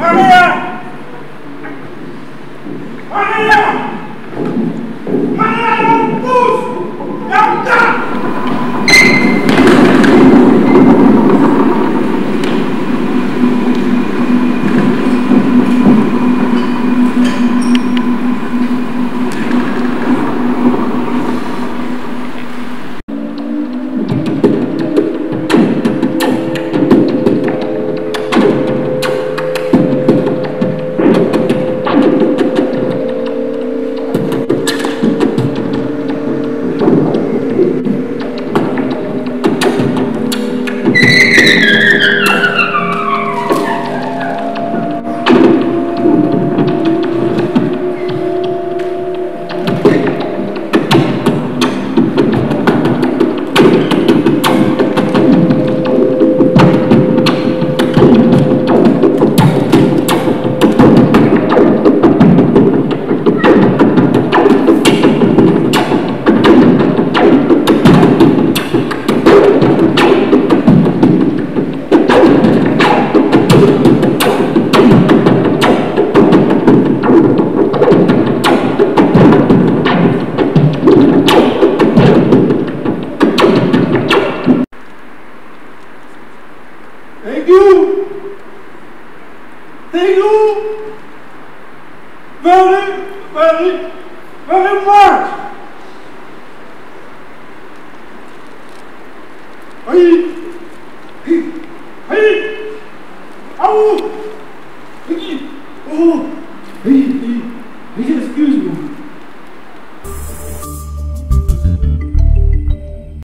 ¡Cámara! Thank you. Thank you very, very, very much. Hey, hey, hey, Oh, hey, oh, hey, hey, excuse me.